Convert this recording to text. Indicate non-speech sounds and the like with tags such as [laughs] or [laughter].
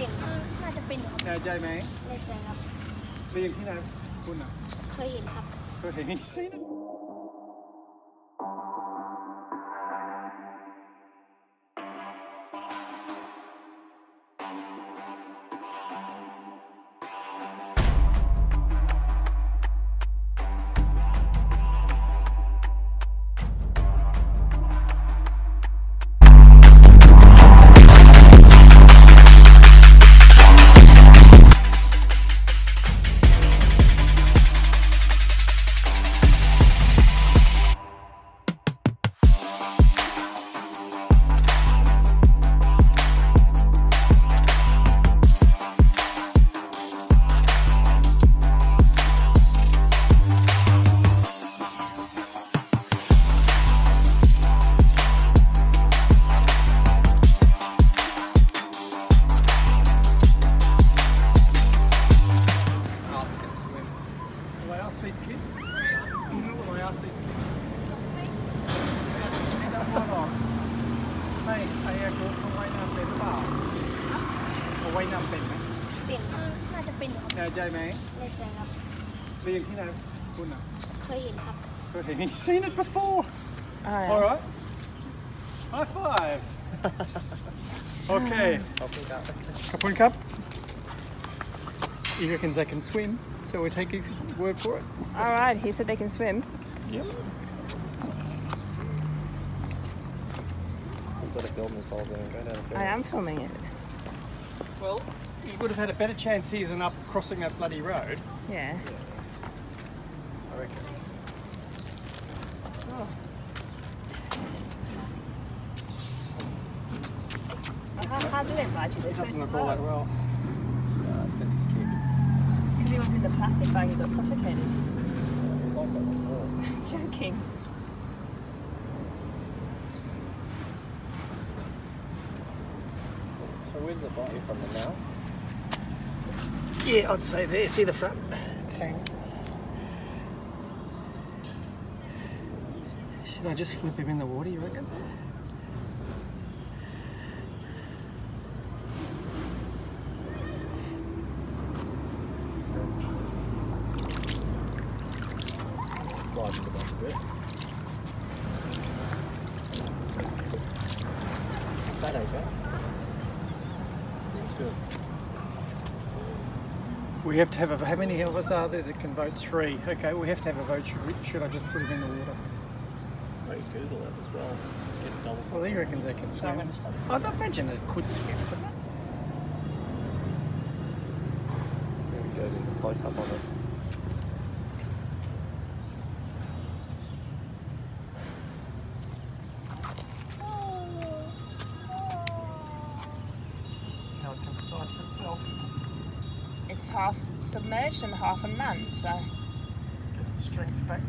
ลี่ยนน่าจะเป็นครับแน่ใจไหมแน่ใจครับเรียนที่ไหนคุณอะเคยเห็นครับเคยเห็นอีกสินะ ask these kids? [laughs] What will I ask these kids? Hey, I am going to wait up in bar. Or wait up in. เปลี่ยนน่าจะเป็นครับ Now, Jamie, ในใจครับ being you know, wouldn't เคยเห็นครับ I? Seen it before. All right. High five. [laughs] okay. ขอบคุณครับ he reckons they can swim so we take his word for it Alright, he said they can swim. Yep You've got to film this whole thing. Go down and film I it. am filming it. Well, he would have had a better chance here than up crossing that bloody road. Yeah. I reckon. Oh. How, how do they invite you? They're It so doesn't look all that well. Plastic bag, he got suffocated. It's [laughs] like. Joking. So where did they buy you from the now? Yeah, I'd say there. See the front thing. Should I just flip him in the water, you reckon? Slide the bottom of it. Is that okay? Looks good. We have to have a. How many of us are there that can vote? Three. Okay, we have to have a vote. Should, we, should I just put him in the water? Maybe Google it as well. Get a double. Well, he reckons they can So I'm swim. going. I'd imagine it could swim, couldn't it? Maybe go to close up on it. Can decide for itself. It's half submerged and half unmanned, so Get its strength back.